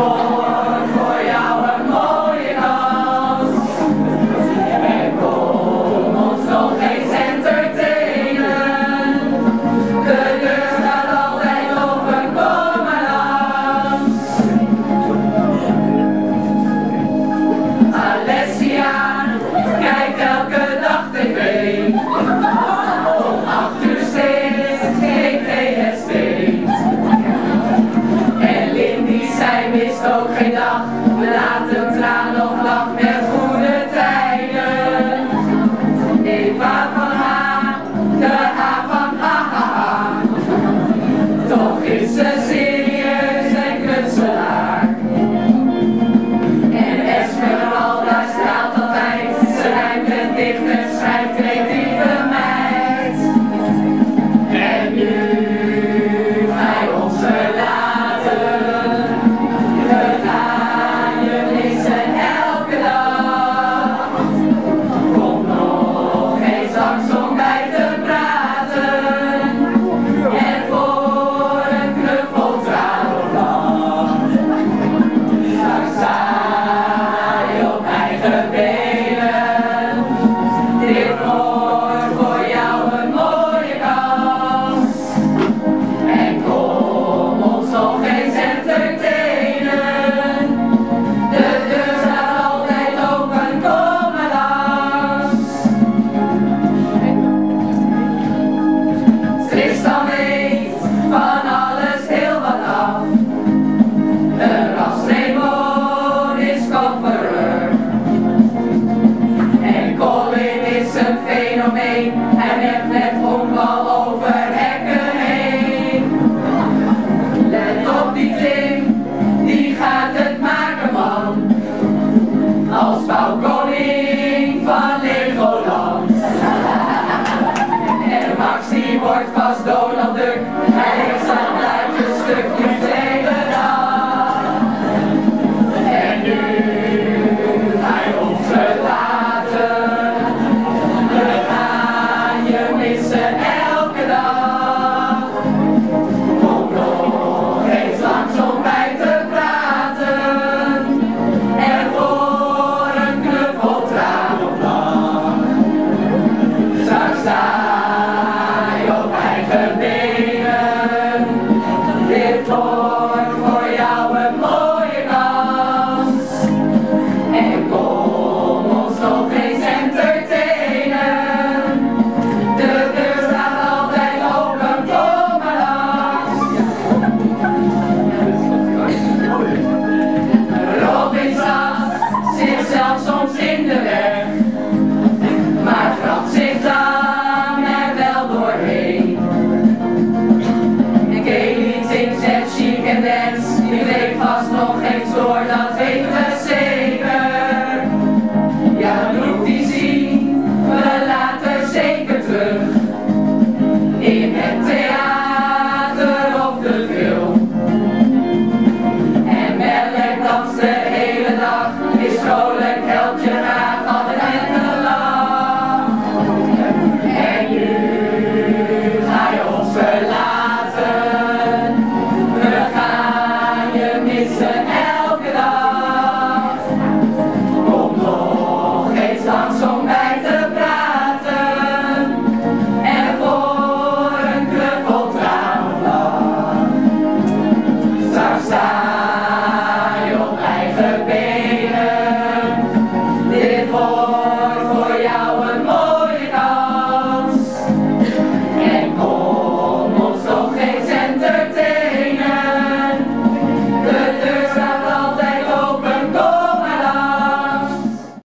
sta op eigen